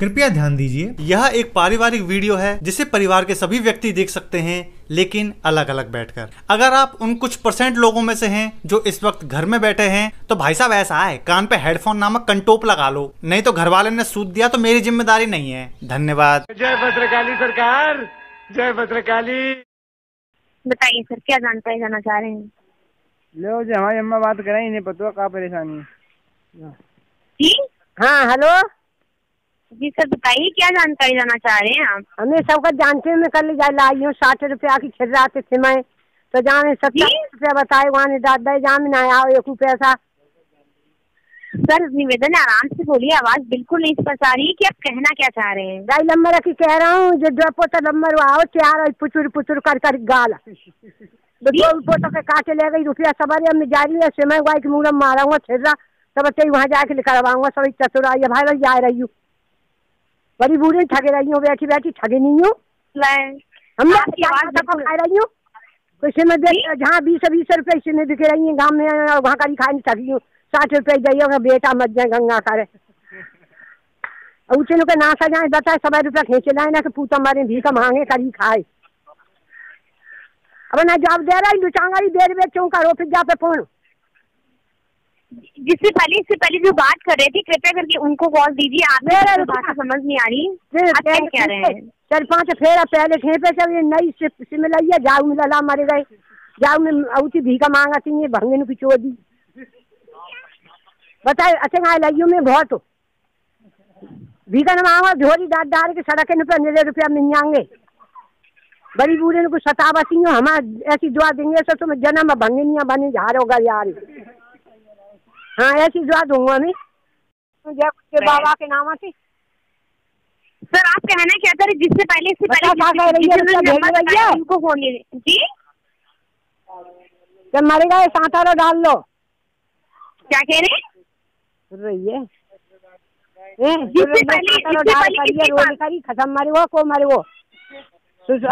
कृपया ध्यान दीजिए। यह एक पारिवारिक वीडियो है जिसे परिवार के सभी व्यक्ति देख सकते हैं लेकिन अलग अलग बैठकर। अगर आप उन कुछ परसेंट लोगों में से हैं जो इस वक्त घर में बैठे हैं तो भाई साहब ऐसा है कान पे हेडफोन नामक कंटोप लगा लो। नहीं तो घर वाले ने सूद दिया तो मेरी ज़िम्मेदारी नहीं है। धन्यवाद। जय भद्रकाली सरकार जय भद्रकाली। बताइए सर क्या जानकारी जाना चाह रहे हैं? लो जी हमारी अम्मा बात करें इन्हें पता का परेशानी है? हाँ हेलो? जी सर बताइए क्या जानकारी जाना चाह रहे हैं आप? हमें सबका जानते मैं कल जा लाई हूँ साठ रुपया की खिल रहा थे सिमय तो जाने सत्तर रुपया बताए वहाँ दादा जाम में आया एक पैसा सर निवेदन है, आराम से बोलिए आवाज़ बिल्कुल नहीं स्पष्ट आ रही है कि आप कहना क्या चाह रहे हैं? गाई लंबर की कह रहा हूँ जो दो पोता लंबर आओ चार पुचुर पुचुर कर कर गाल। तो दो पोता के काटे ले गई रुपया सवारी अब मैं जा रही है सिमय गाय की मुँह मारा हूँ छिर रहा। सब वहाँ जाके करवाऊँगा सब चतुर आई भाई भाई जा रही हूँ। बड़ी बूढ़ी ठगे रही हूँ बैठी बैठी ठगे नहीं हूँ। हम खा रही हूँ। तो इसमें देख जहाँ बीस बीस रुपए इसमें बिक रही है गाँव में और वहाँ करी खाई ठगी हूँ। साठ रुपए जाइए बेटा मत जाए गंगा करे उसे लोग के नाशा जाए बताए सवा रुपया खींच लाए ना कि पूता मारे भी का मांगे करी खाए। अब ना जवाब दे रहा लुचांगा ही देर बेचूं का रोपिक जा पे फ़ोन। जिससे पहले इससे पहले जो बात कर रहे थे कृपया करके उनको कॉल दीजिए। आप मेरा मेरी भाषा समझ नहीं आ रही। फिर आप क्या कह रहे हैं? चार पाँच फेरा पहले खेपे से ये नई सिम लइए जाऊ में लला मर गए। जाऊ में औती भी का मांगा थी ये भंगे पिछो दी। बताए अच्छा लइयो में बहुत। भी का मांगा झोरी डाट डाल के सड़क के पे निरे रुपया मिल जाएँगे बड़ी बूढ़े ने कुछ सतावा हो हम ऐसी दुआ देंगे तो तुम जन्म भंगे नहीं बने झारोगा यार। हाँ ऐसी दुआ दूँगा मैं जय के बाबा के नाम से सर आप कहना क्या रहे जिससे पहले इससे बता क्या कह पहले रही है? जिसने भेज रही है? उनको फ़ोन ले जी? जब मरेगा ये सांतारो डाल लो। क्या कह रहे? हैं रही है खत्म मरे वो को मरे वो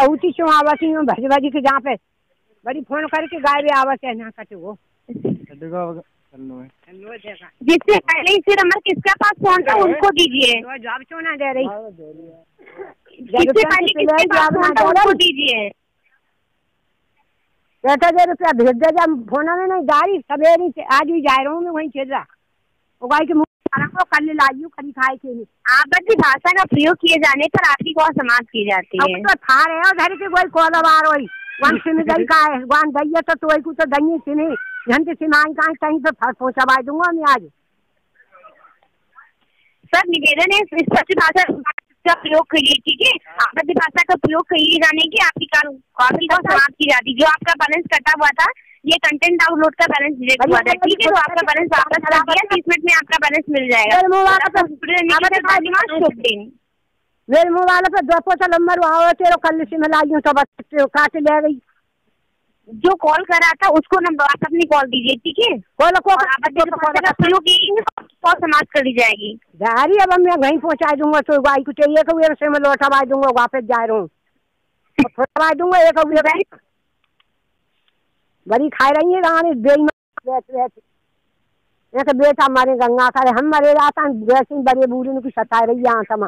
औती क्यों आवती हूँ भज भज के जहाँ पे बड़ी फ़ोन करके गाय भी आवत है ना कटे वो। जिससे पहले इसे नंबर किसका पास फ़ोन था उनको दीजिए। तो जवाब क्यों ना दे रही? जिससे पहले किसके पास फ़ोन था उनको दीजिए। कहता दे रुपया भेज दे जब फ़ोन में नहीं गाड़ी सवेरे से आज भी जा रहा हूँ मैं वहीं चल रहा वो गाय के मुँह कल लाइयो करी खाए के लिए आपत्ति भाषा का प्रयोग किए जाने पर आपकी कौन समाप्त की जाती है। तो था रहे हो घर के कोई कोला बार होई। वन सिम गई का है वन गई है तो तोय को तो दही सिने घंटे सिमाई का कहीं तो फर पहुंचवा दूँगा मैं आज। सर निवेदन है स्पष्ट भाषा का प्रयोग करिए ठीक है? आपत्ति भाषा का प्रयोग करिए जाने की आपकी कॉल को समाप्त की जाती जो आपका बैलेंस कटा हुआ था ये कंटेंट डाउनलोड का बैलेंस रिजेक्ट हुआ था ठीक है? तो आपका बैलेंस वापस कर दिया तीस मिनट में आपका बैलेंस मिल जाएगा। मेरे मोबाइल आपका पे- पे दो पोता नंबर आओ तेरे कल सिम लाई तो बस काट ले गई। जो कॉल कर रहा था उसको नंबर आप अपनी कॉल दीजिए ठीक है? कॉल को कीजिए कॉल समाप्त कर दी जाएगी। जारी अब मैं वहीं पहुँचा दूँगा तो गाय को चाहिए कि वो से मैं लौटवा दूँगा वापस जा रहा हूँ। दूँगा एक ये- बड़ी खाई रही है गाने बैठ एक बेटा हमारे गंगा करे हम मरे जाता वैसे बड़े बूढ़े की सताए रही यहाँ समा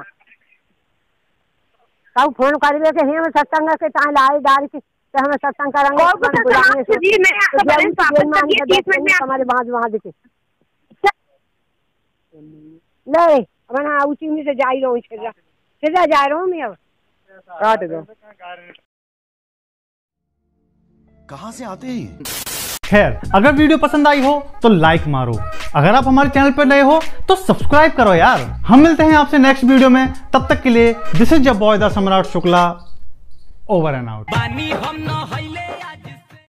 कब फ़ोन कर के हम सत्संग के ताए लाए डाल के तो हम सत्संग करेंगे कॉल को तो मैं आपका तो बैलेंस वापस कर दिया, मिनट में हमारे वहाँ वहाँ देखे। नहीं अपना उसी में से जा ही रहा हूँ छिजा छिजा जा रहा हूँ मैं अब? काट दो। कहाँ से आते हैं खैर अगर वीडियो पसंद आई हो तो लाइक मारो। अगर आप हमारे चैनल पर नए हो तो सब्सक्राइब करो यार। हम मिलते हैं आपसे नेक्स्ट वीडियो में। तब तक के लिए दिस इज़ बॉय द सम्राट शुक्ला। over and out.